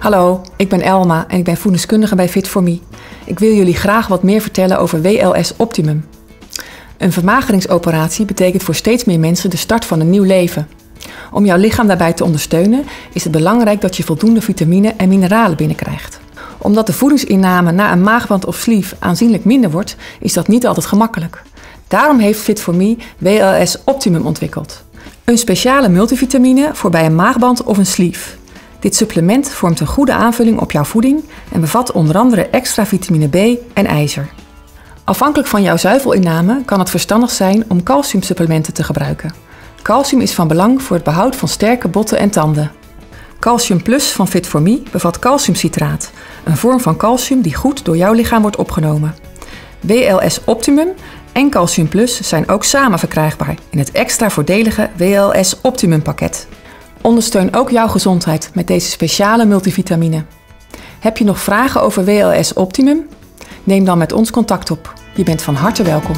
Hallo, ik ben Elma en ik ben voedingskundige bij Fit4Me. Ik wil jullie graag wat meer vertellen over WLS Optimum. Een vermageringsoperatie betekent voor steeds meer mensen de start van een nieuw leven. Om jouw lichaam daarbij te ondersteunen is het belangrijk dat je voldoende vitamine en mineralen binnenkrijgt. Omdat de voedingsinname na een maagband of sleeve aanzienlijk minder wordt, is dat niet altijd gemakkelijk. Daarom heeft Fit4Me WLS Optimum ontwikkeld. Een speciale multivitamine voor bij een maagband of een sleeve. Dit supplement vormt een goede aanvulling op jouw voeding en bevat onder andere extra vitamine B en ijzer. Afhankelijk van jouw zuivelinname kan het verstandig zijn om calciumsupplementen te gebruiken. Calcium is van belang voor het behoud van sterke botten en tanden. Calcium Plus van Fit4Me bevat calciumcitraat, een vorm van calcium die goed door jouw lichaam wordt opgenomen. WLS Optimum en Calcium Plus zijn ook samen verkrijgbaar in het extra voordelige WLS Optimum pakket. Ondersteun ook jouw gezondheid met deze speciale multivitamine. Heb je nog vragen over WLS Optimum? Neem dan met ons contact op. Je bent van harte welkom.